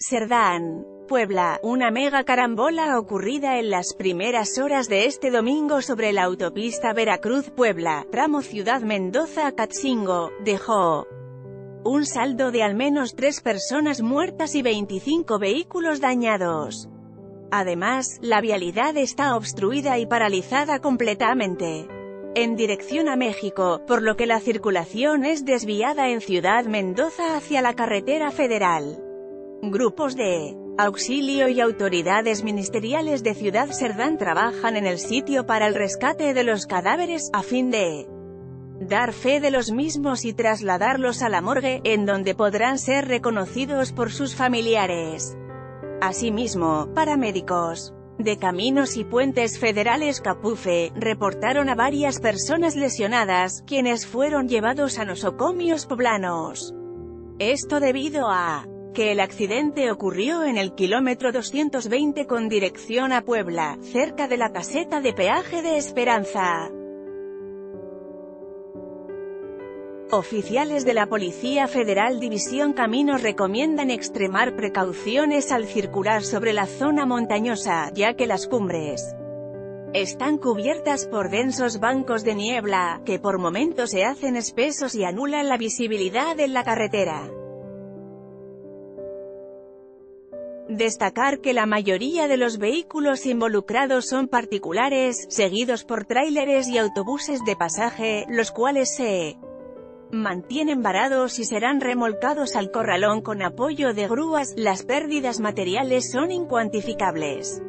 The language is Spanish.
Cerdán, Puebla, una mega carambola ocurrida en las primeras horas de este domingo sobre la autopista Veracruz-Puebla, tramo Ciudad Mendoza-Catzingo, dejó un saldo de al menos tres personas muertas y 25 vehículos dañados. Además, la vialidad está obstruida y paralizada completamente en dirección a México, por lo que la circulación es desviada en Ciudad Mendoza hacia la carretera federal. Grupos de auxilio y autoridades ministeriales de Ciudad Cerdán trabajan en el sitio para el rescate de los cadáveres, a fin de dar fe de los mismos y trasladarlos a la morgue, en donde podrán ser reconocidos por sus familiares. Asimismo, paramédicos de Caminos y Puentes Federales Capufe, reportaron a varias personas lesionadas, quienes fueron llevados a nosocomios poblanos. Esto debido a que el accidente ocurrió en el kilómetro 220 con dirección a Puebla, cerca de la caseta de peaje de Esperanza. Oficiales de la Policía Federal División Caminos recomiendan extremar precauciones al circular sobre la zona montañosa, ya que las cumbres están cubiertas por densos bancos de niebla, que por momentos se hacen espesos y anulan la visibilidad en la carretera. Destacar que la mayoría de los vehículos involucrados son particulares, seguidos por tráileres y autobuses de pasaje, los cuales se mantienen varados y serán remolcados al corralón con apoyo de grúas, las pérdidas materiales son incuantificables.